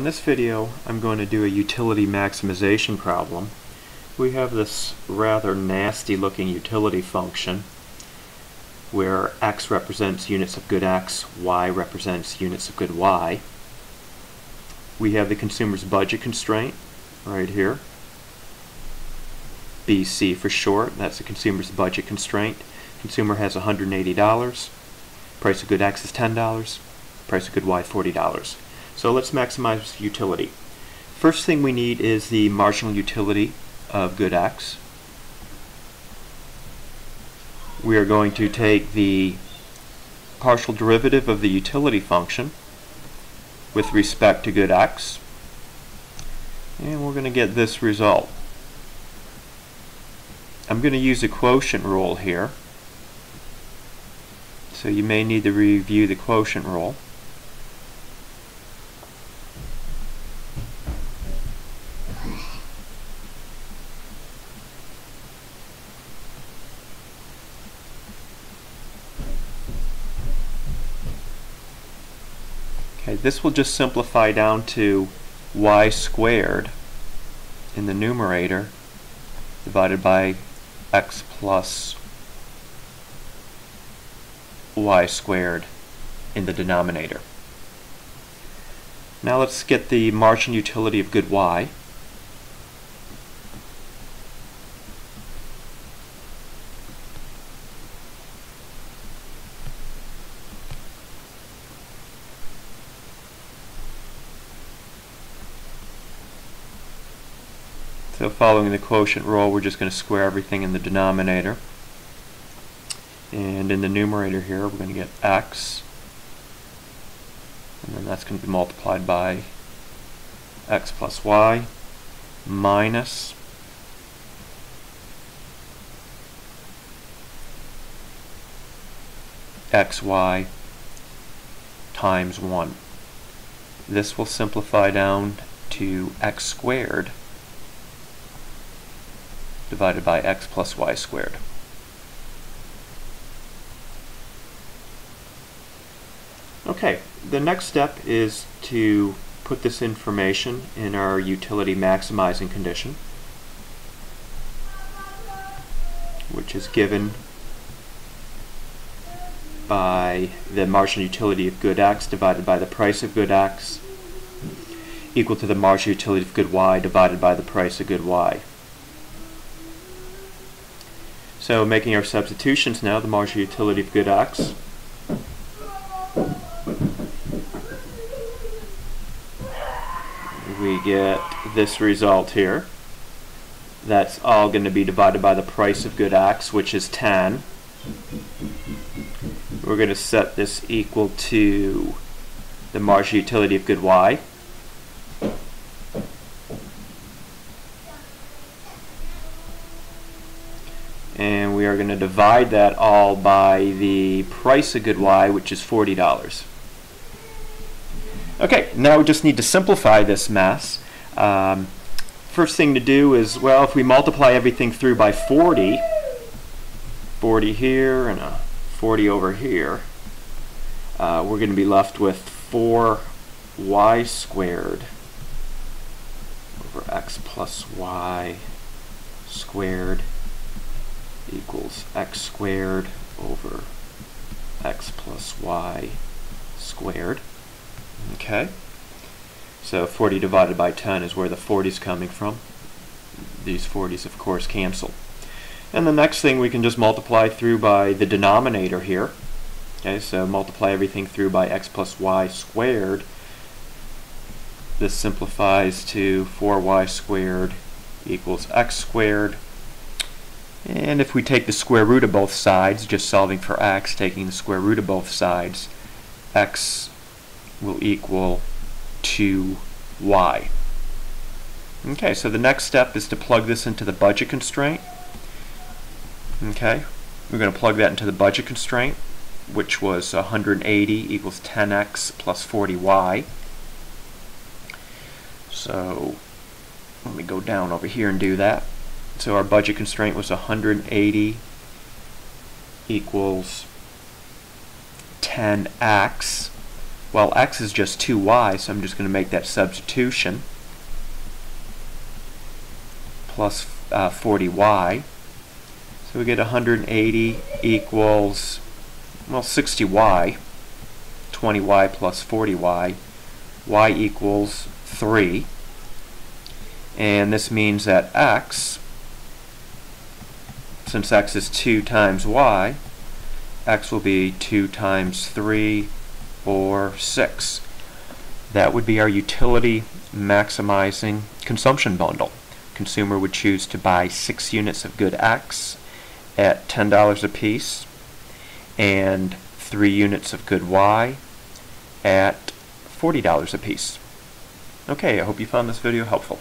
in this video I'm going to do a utility maximization problem. We have this rather nasty looking utility function where x represents units of good x, y represents units of good y. We have the consumer's budget constraint right here. BC for short, that's the consumer's budget constraint. Consumer has $180. Price of good X is $10. Price of good Y $40. So let's maximize utility. First thing we need is the marginal utility of good X. We are going to take the partial derivative of the utility function with respect to good X and we're going to get this result. I'm going to use a quotient rule here so you may need to review the quotient rule. Okay, this will just simplify down to y squared in the numerator divided by x plus y squared in the denominator. Now let's get the marginal utility of good y. So following the quotient rule, we're just going to square everything in the denominator. And in the numerator here, we're going to get x. And then that's going to be multiplied by x plus y minus xy times 1. This will simplify down to x squared divided by x plus y squared. Okay, the next step is to put this information in our utility maximizing condition, which is given by the marginal utility of good x divided by the price of good x equal to the marginal utility of good y divided by the price of good y. So making our substitutions now, the marginal utility of good x we get this result here. That's all going to be divided by the price of good x, which is 10. We're going to set this equal to the marginal utility of good y. And we are going to divide that all by the price of good y, which is $40. Okay, now we just need to simplify this mess. Um, first thing to do is, well, if we multiply everything through by 40, 40 here and a 40 over here, uh, we're going to be left with 4y squared over x plus y squared equals x squared over x plus y squared. Okay. So 40 divided by 10 is where the 40 is coming from. These 40s, of course, cancel. And the next thing we can just multiply through by the denominator here. Okay, so multiply everything through by x plus y squared. This simplifies to 4y squared equals x squared. And if we take the square root of both sides, just solving for x, taking the square root of both sides, x will equal 2y. Okay, so the next step is to plug this into the budget constraint. Okay, we're going to plug that into the budget constraint, which was 180 equals 10x plus 40y. So let me go down over here and do that. So our budget constraint was 180 equals 10x Well, x is just 2y, so I'm just going to make that substitution. Plus uh, 40y. So we get 180 equals, well, 60y. 20y plus 40y. y equals 3. And this means that x, since x is 2 times y, x will be 2 times 3 or 6. That would be our utility maximizing consumption bundle. Consumer would choose to buy 6 units of good X at $10 a piece and 3 units of good Y at $40 a piece. Okay, I hope you found this video helpful.